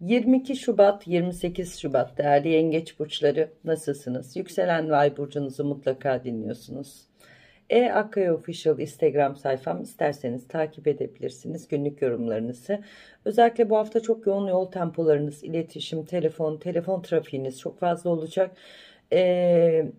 22 Şubat 28 Şubat değerli yengeç burçları nasılsınız? Yükselen ve ay burcunuzu mutlaka dinliyorsunuz. E Akkaya Official Instagram sayfam isterseniz takip edebilirsiniz günlük yorumlarınızı. Özellikle bu hafta çok yoğun yol tempolarınız, iletişim, telefon, telefon trafiğiniz çok fazla olacak. Eee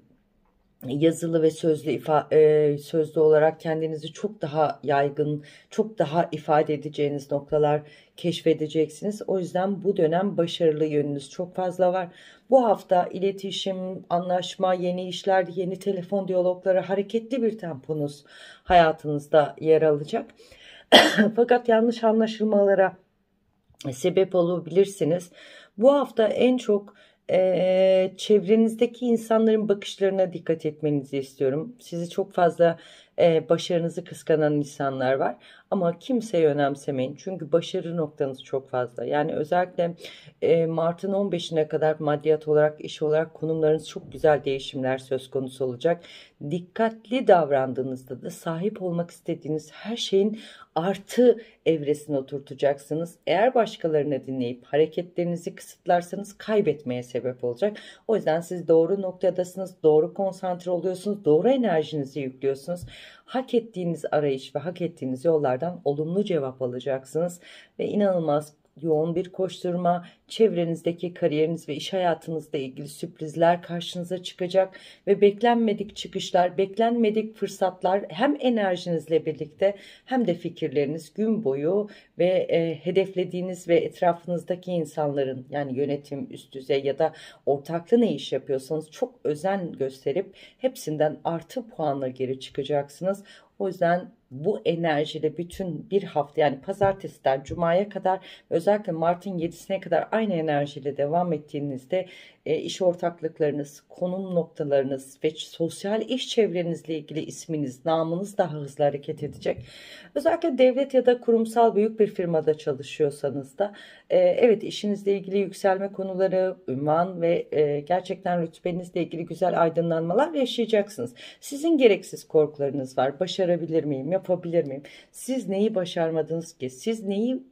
yazılı ve sözlü ifa e, sözlü olarak kendinizi çok daha yaygın, çok daha ifade edeceğiniz noktalar keşfedeceksiniz. O yüzden bu dönem başarılı yönünüz çok fazla var. Bu hafta iletişim, anlaşma, yeni işler, yeni telefon diyalogları, hareketli bir temponuz hayatınızda yer alacak. Fakat yanlış anlaşılmalara sebep olabilirsiniz. Bu hafta en çok e, çevrenizdeki insanların bakışlarına dikkat etmenizi istiyorum. Sizi çok fazla e, başarınızı kıskanan insanlar var. Ama kimseyi önemsemeyin. Çünkü başarı noktanız çok fazla. Yani özellikle e, Mart'ın 15'ine kadar maddiyat olarak, iş olarak konumlarınız çok güzel değişimler söz konusu olacak. Dikkatli davrandığınızda da sahip olmak istediğiniz her şeyin artı evresine oturtacaksınız. Eğer başkalarını dinleyip hareketlerinizi kısıtlarsanız kaybetmeye sebep olacak. O yüzden siz doğru noktadasınız, doğru konsantre oluyorsunuz, doğru enerjinizi yüklüyorsunuz hak ettiğiniz arayış ve hak ettiğiniz yollardan olumlu cevap alacaksınız ve inanılmaz yoğun bir koşturma, çevrenizdeki kariyeriniz ve iş hayatınızla ilgili sürprizler karşınıza çıkacak ve beklenmedik çıkışlar, beklenmedik fırsatlar hem enerjinizle birlikte hem de fikirleriniz gün boyu ve e, hedeflediğiniz ve etrafınızdaki insanların yani yönetim üst düzey ya da ortaklı ne iş yapıyorsanız çok özen gösterip hepsinden artı puanla geri çıkacaksınız. O yüzden bu enerjiyle bütün bir hafta yani pazartesiden cumaya kadar özellikle Mart'ın 7'sine kadar aynı enerjiyle devam ettiğinizde e, iş ortaklıklarınız, konum noktalarınız ve sosyal iş çevrenizle ilgili isminiz, namınız daha hızlı hareket edecek. Özellikle devlet ya da kurumsal büyük bir firmada çalışıyorsanız da e, evet işinizle ilgili yükselme konuları, ünvan ve e, gerçekten rütbenizle ilgili güzel aydınlanmalar yaşayacaksınız. Sizin gereksiz korkularınız var. Başarabilir miyim? Yapabilir miyim? Siz neyi başarmadınız ki? Siz neyi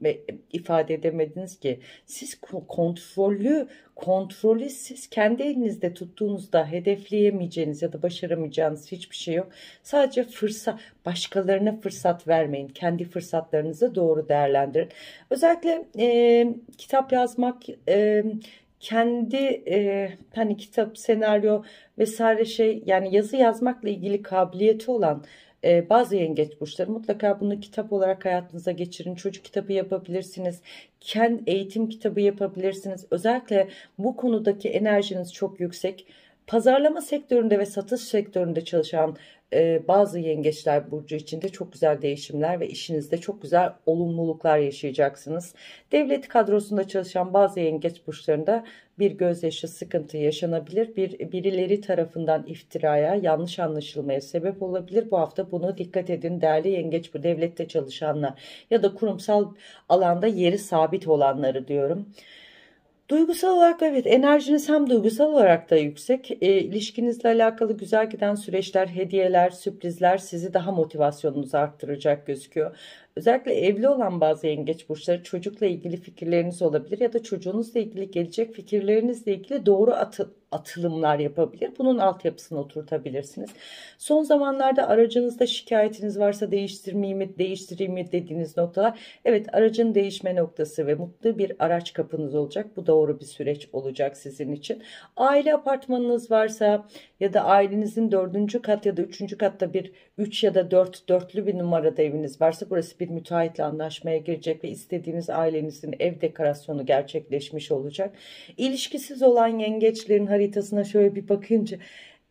ifade edemediniz ki? Siz kontrollü kontrolü siz kendi elinizde tuttuğunuzda hedefleyemeyeceğiniz ya da başaramayacağınız hiçbir şey yok. Sadece fırsat, başkalarına fırsat vermeyin. Kendi fırsatlarınızı doğru değerlendirin. Özellikle e, kitap yazmak, e, kendi e, hani kitap, senaryo vesaire şey yani yazı yazmakla ilgili kabiliyeti olan e, bazı yengeç burçları mutlaka bunu kitap olarak hayatınıza geçirin. Çocuk kitabı yapabilirsiniz. Kendi eğitim kitabı yapabilirsiniz. Özellikle bu konudaki enerjiniz çok yüksek. Pazarlama sektöründe ve satış sektöründe çalışan e, bazı yengeçler burcu içinde çok güzel değişimler ve işinizde çok güzel olumluluklar yaşayacaksınız. Devlet kadrosunda çalışan bazı yengeç burçlarında bir gözyaşı sıkıntı yaşanabilir. Bir birileri tarafından iftiraya, yanlış anlaşılmaya sebep olabilir. Bu hafta bunu dikkat edin değerli yengeç bu devlette çalışanlar ya da kurumsal alanda yeri sabit olanları diyorum. Duygusal olarak evet enerjiniz hem duygusal olarak da yüksek. E, ilişkinizle alakalı güzel giden süreçler, hediyeler, sürprizler sizi daha motivasyonunuzu arttıracak gözüküyor. Özellikle evli olan bazı yengeç burçları çocukla ilgili fikirleriniz olabilir ya da çocuğunuzla ilgili gelecek fikirlerinizle ilgili doğru atı, atılımlar yapabilir. Bunun altyapısını oturtabilirsiniz. Son zamanlarda aracınızda şikayetiniz varsa değiştirmeyeyim mi, değiştireyim mi dediğiniz noktalar. Evet aracın değişme noktası ve mutlu bir araç kapınız olacak. Bu doğru bir süreç olacak sizin için. Aile apartmanınız varsa ya da ailenizin dördüncü kat ya da üçüncü katta bir üç ya da dört dörtlü bir numarada eviniz varsa burası bir müteahhitle anlaşmaya girecek ve istediğiniz ailenizin ev dekorasyonu gerçekleşmiş olacak. İlişkisiz olan yengeçlerin haritasına şöyle bir bakınca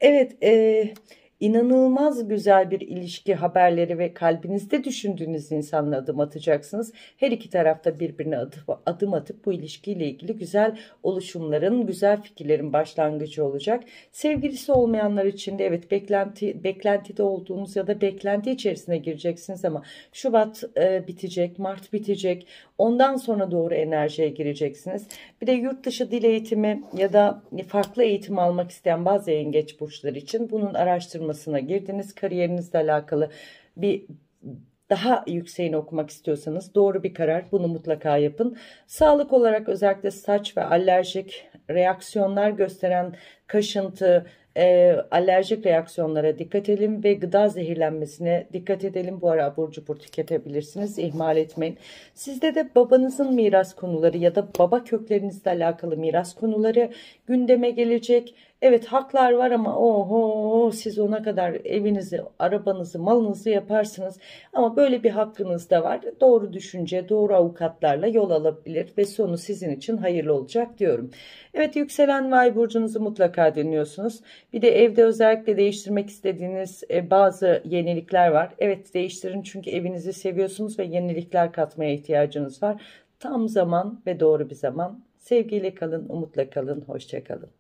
evet eee inanılmaz güzel bir ilişki haberleri ve kalbinizde düşündüğünüz insanla adım atacaksınız. Her iki tarafta birbirine adım, atıp bu ilişkiyle ilgili güzel oluşumların, güzel fikirlerin başlangıcı olacak. Sevgilisi olmayanlar için de evet beklenti beklentide olduğunuz ya da beklenti içerisine gireceksiniz ama Şubat e, bitecek, Mart bitecek. Ondan sonra doğru enerjiye gireceksiniz. Bir de yurt dışı dil eğitimi ya da farklı eğitim almak isteyen bazı yengeç burçları için bunun araştırmasına girdiniz. Kariyerinizle alakalı bir daha yükseğini okumak istiyorsanız doğru bir karar. Bunu mutlaka yapın. Sağlık olarak özellikle saç ve alerjik reaksiyonlar gösteren kaşıntı, e, alerjik reaksiyonlara dikkat edelim ve gıda zehirlenmesine dikkat edelim. Bu ara abur cubur tüketebilirsiniz. ihmal etmeyin. Sizde de babanızın miras konuları ya da baba köklerinizle alakalı miras konuları gündeme gelecek. Evet haklar var ama oho siz ona kadar evinizi, arabanızı, malınızı yaparsınız. Ama böyle bir hakkınız da var. Doğru düşünce, doğru avukatlarla yol alabilir ve sonu sizin için hayırlı olacak diyorum. Evet yükselen vay burcunuzu mutlaka dinliyorsunuz. Bir de evde özellikle değiştirmek istediğiniz e, bazı yenilikler var. Evet değiştirin çünkü evinizi seviyorsunuz ve yenilikler katmaya ihtiyacınız var. Tam zaman ve doğru bir zaman. Sevgiyle kalın, umutla kalın, hoşça kalın.